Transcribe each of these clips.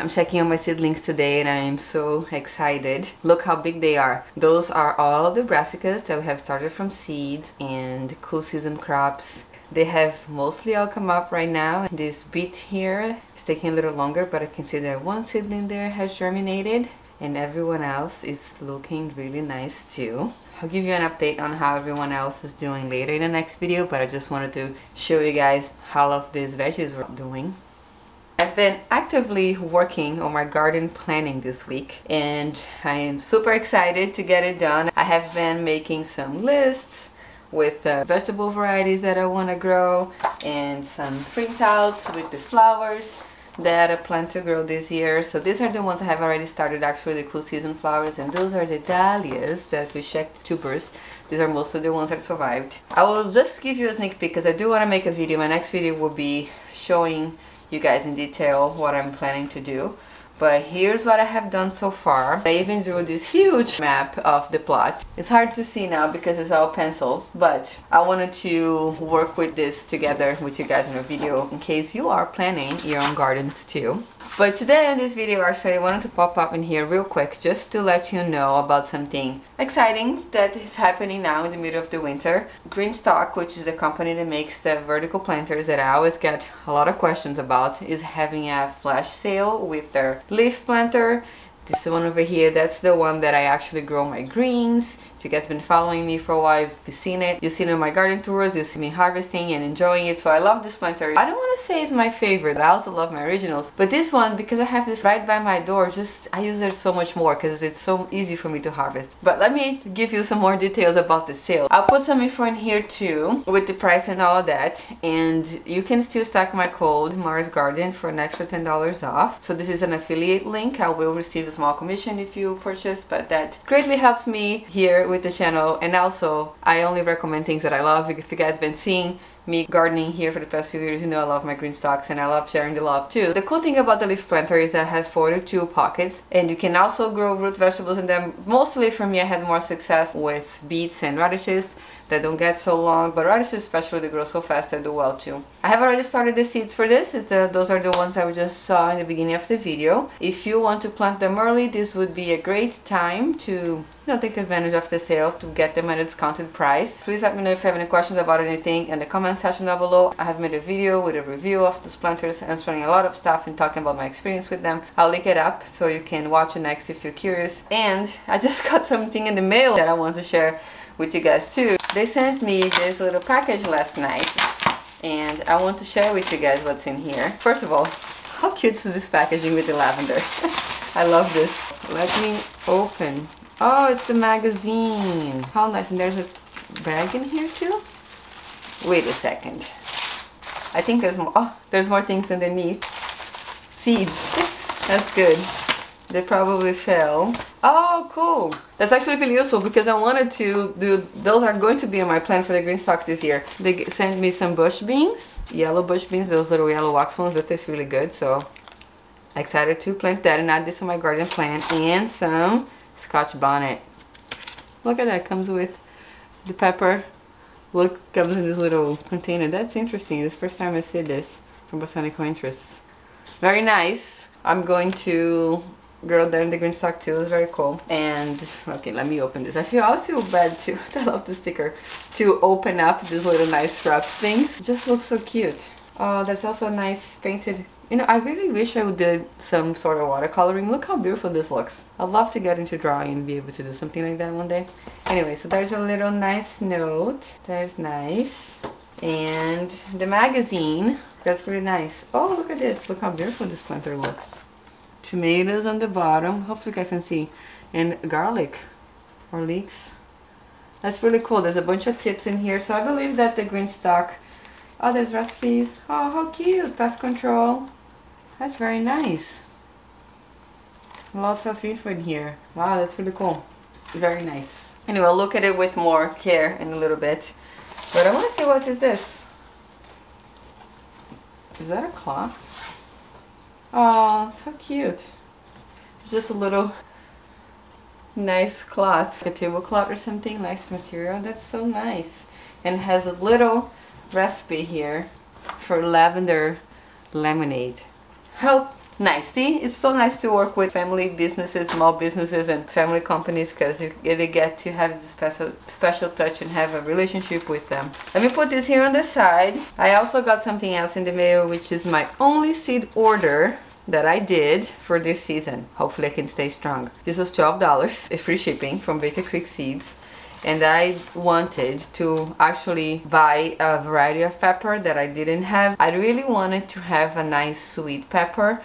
I'm checking on my seedlings today and I am so excited. Look how big they are. Those are all the brassicas that we have started from seed and cool season crops. They have mostly all come up right now. This beet here is taking a little longer, but I can see that one seedling there has germinated and everyone else is looking really nice too. I'll give you an update on how everyone else is doing later in the next video, but I just wanted to show you guys how all of these veggies were doing. I've been actively working on my garden planning this week and I am super excited to get it done. I have been making some lists with the vegetable varieties that I want to grow and some printouts with the flowers that I plan to grow this year. So these are the ones I have already started actually the cool season flowers and those are the dahlias that we checked tubers. These are most of the ones that survived. I will just give you a sneak peek because I do want to make a video. My next video will be showing you guys in detail what I'm planning to do. But here's what I have done so far. I even drew this huge map of the plot. It's hard to see now because it's all pencil, but I wanted to work with this together with you guys in a video in case you are planning your own gardens too. But today in this video actually I wanted to pop up in here real quick just to let you know about something exciting that is happening now in the middle of the winter. GreenStalk, which is the company that makes the vertical planters that I always get a lot of questions about, is having a flash sale with their leaf planter this one over here, that's the one that I actually grow my greens. If you guys been following me for a while, you've seen it. You've seen it on my garden tours, you see me harvesting and enjoying it. So I love this planter. I don't want to say it's my favorite. I also love my originals. But this one, because I have this right by my door, just I use it so much more because it's so easy for me to harvest. But let me give you some more details about the sale. I'll put some info in here too with the price and all of that. And you can still stack my code Mari's Garden for an extra $10 off. So this is an affiliate link. I will receive a small commission if you purchase, but that greatly helps me here with the channel. And also, I only recommend things that I love. If you guys have been seeing me gardening here for the past few years, you know I love my GreenStalks and I love sharing the love too. The cool thing about the leaf planter is that it has 42 pockets and you can also grow root vegetables in them. Mostly for me I had more success with beets and radishes that don't get so long, but radishes especially they grow so fast they do well too. I have already started the seeds for this, is the, those are the ones I just saw in the beginning of the video. If you want to plant them early, this would be a great time to you know, take advantage of the sale to get them at a discounted price. Please let me know if you have any questions about anything in the comment section down below. I have made a video with a review of those planters answering a lot of stuff and talking about my experience with them. I'll link it up so you can watch it next if you're curious. And I just got something in the mail that I want to share with you guys too. They sent me this little package last night and I want to share with you guys what's in here. First of all, how cute is this packaging with the lavender? I love this. Let me open. Oh, it's the magazine. How nice. And there's a bag in here too? Wait a second. I think there's more. Oh, there's more things underneath. Seeds. That's good. They probably fell. Oh, cool. That's actually really useful because I wanted to do, those are going to be on my plan for the GreenStalk this year. They sent me some bush beans, yellow bush beans, those little yellow wax ones that taste really good. So excited to plant that and add this to my garden plan and some scotch bonnet. Look at that, comes with the pepper. Look, comes in this little container. That's interesting. This first time I see this from Botanical Interests. Very nice. I'm going to girl there in the GreenStalk too. It's very cool. And okay, let me open this. I feel I also feel bad too. I love the sticker to open up these little nice wrap things. It just looks so cute. Oh, there's also a nice painted. You know, I really wish I did some sort of watercoloring. Look how beautiful this looks. I'd love to get into drawing and be able to do something like that one day. Anyway, so there's a little nice note. There's nice. And the magazine. That's really nice. Oh, look at this. Look how beautiful this planter looks tomatoes on the bottom hopefully you guys can see and garlic or leeks that's really cool there's a bunch of tips in here so I believe that the GreenStalk oh there's recipes oh how cute pest control that's very nice lots of info in here wow that's really cool very nice anyway I'll look at it with more care in a little bit but I want to see what is this is that a cloth Oh, so cute. It's Just a little nice cloth, a tablecloth or something, nice material. That's so nice. And has a little recipe here for lavender lemonade. How nice. See, it's so nice to work with family businesses, small businesses and family companies because you really get to have this special, special touch and have a relationship with them. Let me put this here on the side. I also got something else in the mail which is my only seed order that I did for this season. Hopefully I can stay strong. This was $12, a free shipping from Baker Creek Seeds and I wanted to actually buy a variety of pepper that I didn't have. I really wanted to have a nice sweet pepper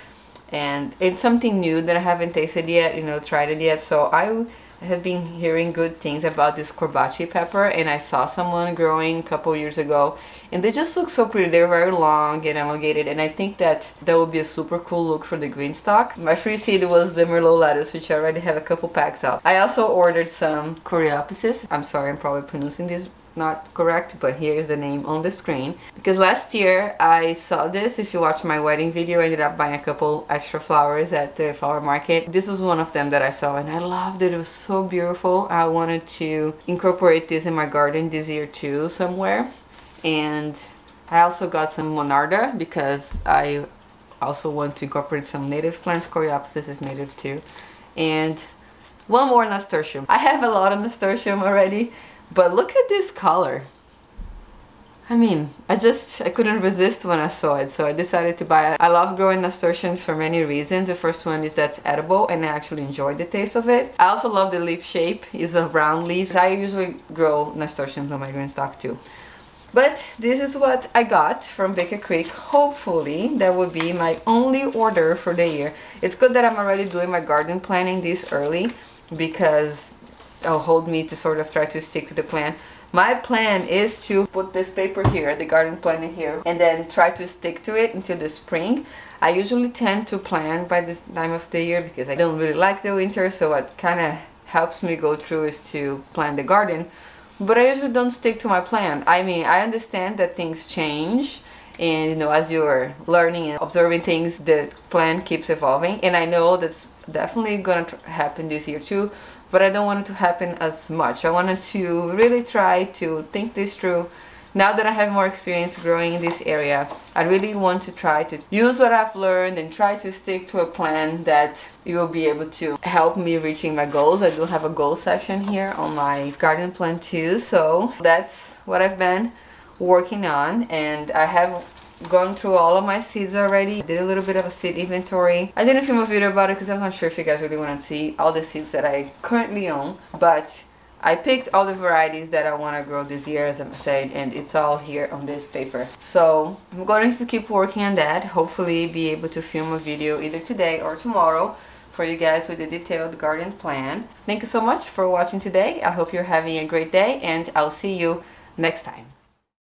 and it's something new that I haven't tasted yet, you know, tried it yet. So I have been hearing good things about this Corbaci pepper and I saw someone growing a couple years ago and they just look so pretty. They're very long and elongated and I think that that would be a super cool look for the GreenStalk. My free seed was the Merlot lettuce which I already have a couple packs of. I also ordered some Coreopsis. I'm sorry I'm probably pronouncing this not correct but here is the name on the screen. Because last year I saw this if you watch my wedding video I ended up buying a couple extra flowers at the flower market. This was one of them that I saw and I loved it. It was so beautiful. I wanted to incorporate this in my garden this year too somewhere. And I also got some Monarda because I also want to incorporate some native plants. Coreopsis is native too. And one more nasturtium. I have a lot of nasturtium already but look at this color. I mean, I just, I couldn't resist when I saw it, so I decided to buy it. I love growing nasturtiums for many reasons. The first one is that it's edible and I actually enjoy the taste of it. I also love the leaf shape, it's a round leaf. I usually grow nasturtiums on my GreenStalk too. But this is what I got from Baker Creek. Hopefully that will be my only order for the year. It's good that I'm already doing my garden planning this early because will hold me to sort of try to stick to the plan. My plan is to put this paper here, the garden planner here, and then try to stick to it until the spring. I usually tend to plan by this time of the year because I don't really like the winter, so what kind of helps me go through is to plan the garden. But I usually don't stick to my plan. I mean, I understand that things change and you know as you're learning and observing things the plan keeps evolving and I know that's definitely gonna happen this year too but I don't want it to happen as much. I wanted to really try to think this through. Now that I have more experience growing in this area, I really want to try to use what I've learned and try to stick to a plan that will be able to help me reaching my goals. I do have a goal section here on my garden plan too, so that's what I've been working on and I have gone through all of my seeds already. Did a little bit of a seed inventory. I didn't film a video about it because I'm not sure if you guys really want to see all the seeds that I currently own. But I picked all the varieties that I want to grow this year as I said and it's all here on this paper. So I'm going to keep working on that. Hopefully be able to film a video either today or tomorrow for you guys with a detailed garden plan. Thank you so much for watching today. I hope you're having a great day and I'll see you next time.